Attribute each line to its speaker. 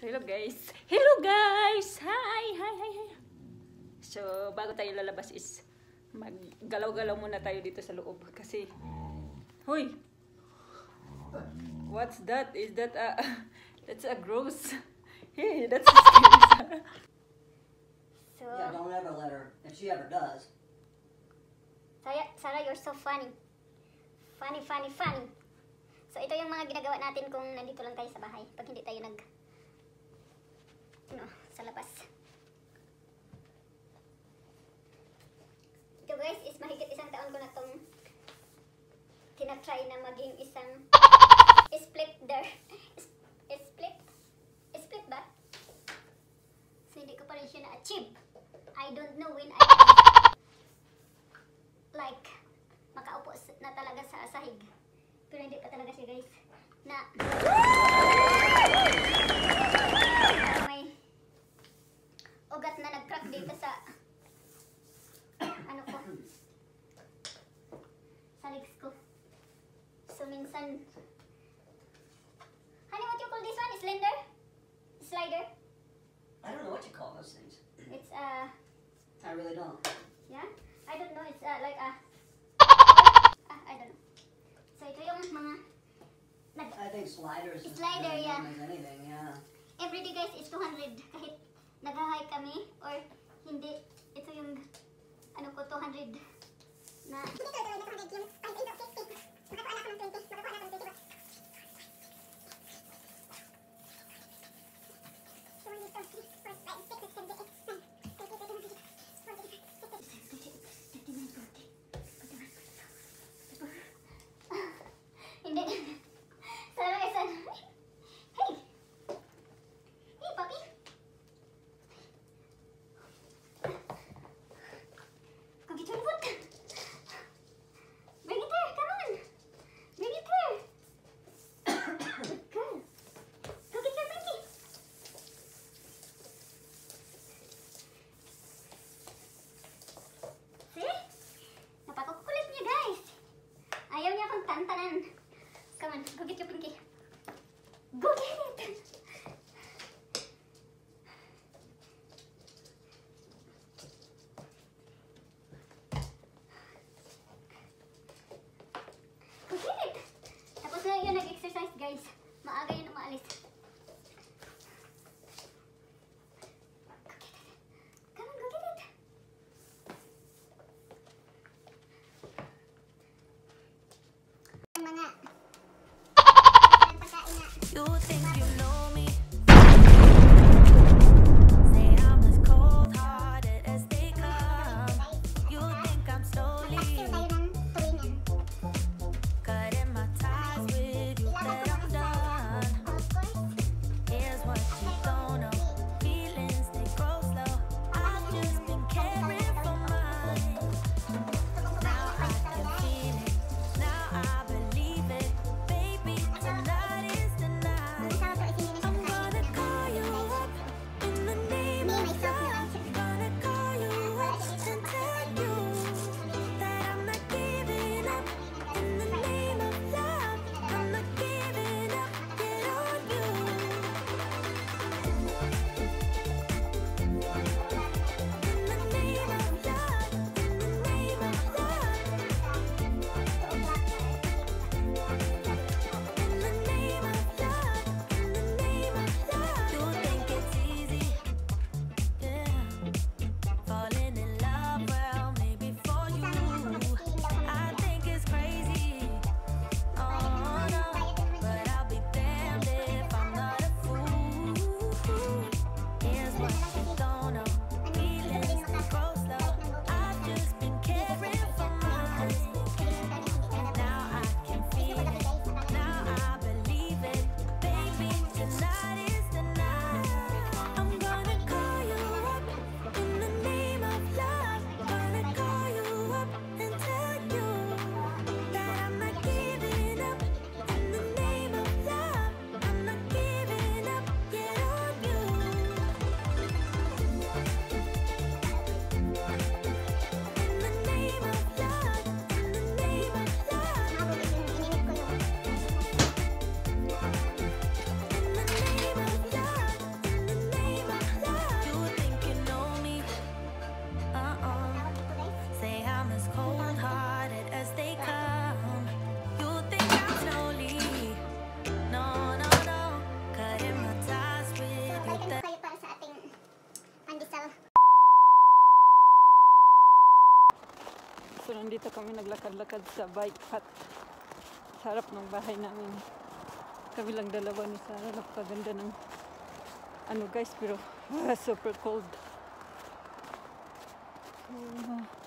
Speaker 1: So, hello guys. Hello guys! Hi! Hi! Hi! Hi! So, bago tayo lalabas is maggalaw-galaw muna tayo dito sa loob kasi Hoy! What's that? Is that a that's a gross. Hey, that's a scary.
Speaker 2: So,
Speaker 3: Yeah, don't ever let her, if she ever does.
Speaker 2: Sarah, Sarah, you're so funny. Funny, funny, funny. So, ito yung mga ginagawa natin kung nandito lang tayo sa bahay. Pag hindi tayo nag... Ano, sa labas. Ito guys, is mahigit isang taon ko na tong tinatry na maging isang splitter. Is- Split? Split ba? So, hindi ko pa rin siya na-achieve. I don't know when I like makaupo na talaga sa sahig. Pero hindi pa talaga siya guys. Na may ugat na nag-crack dito sa ano ko sa legs ko. Minsan Honey, what you call this one? Slender? Slider?
Speaker 3: I don't know what you call those things.
Speaker 2: It's uh
Speaker 3: I really don't.
Speaker 2: Yeah? I don't know. It's uh, like a... Ah, I don't know. So, ito yung mga... Nag
Speaker 3: I think sliders is
Speaker 2: Slider,
Speaker 3: the
Speaker 2: yeah.
Speaker 3: anything, yeah.
Speaker 2: everyday guys is 200. Kahit nag-high kami or hindi. Ito yung... Ano ko, 200 mga... Pagkain na.
Speaker 1: Lakad-lakad sa bike path. Sa harap ng bahay namin. Kabilang dalawa ni Sarah. Napakaganda ng ano guys, pero ah, super cold. So,